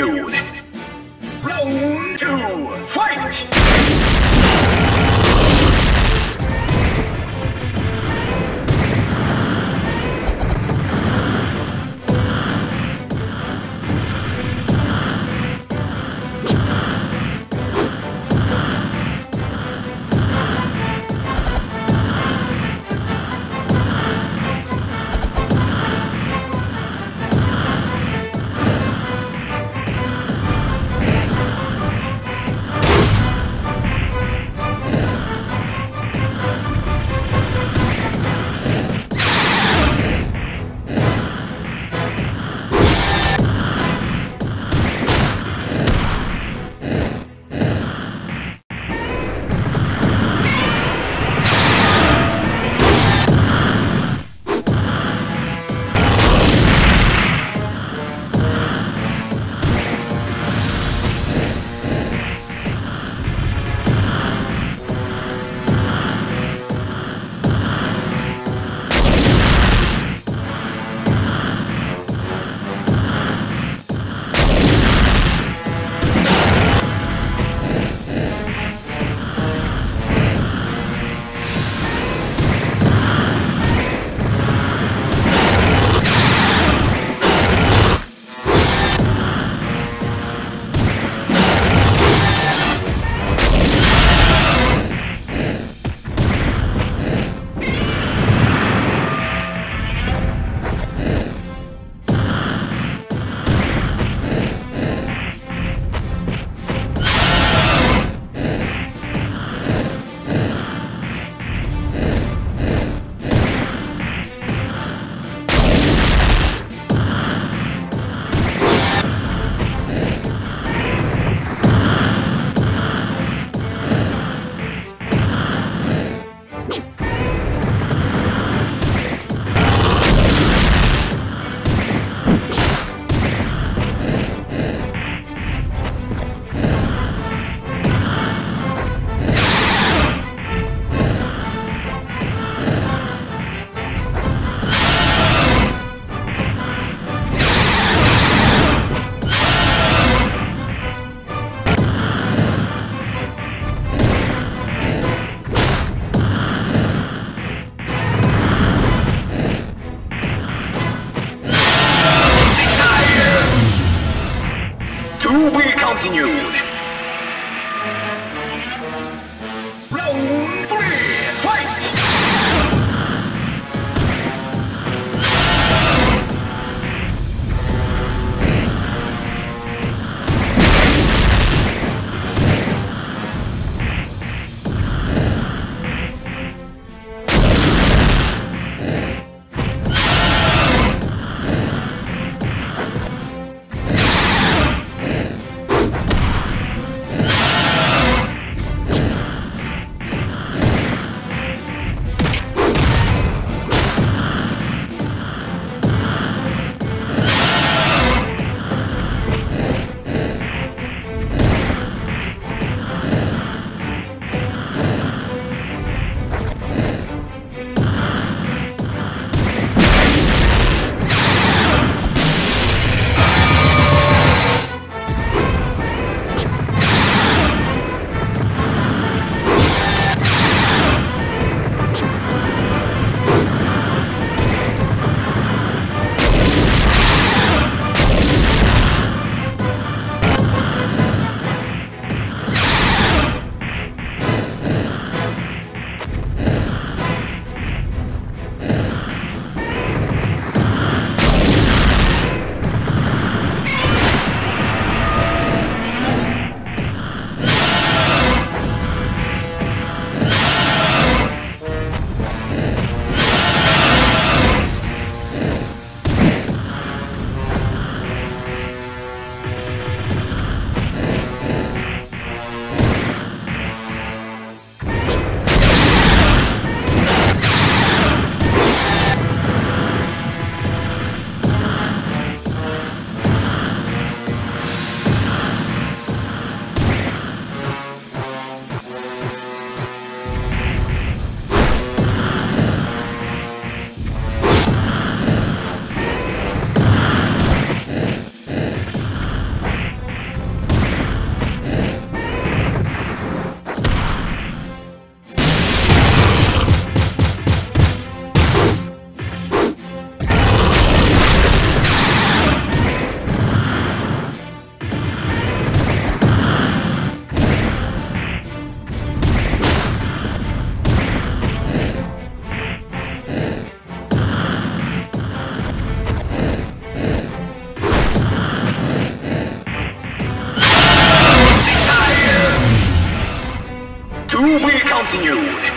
continued. To Continued.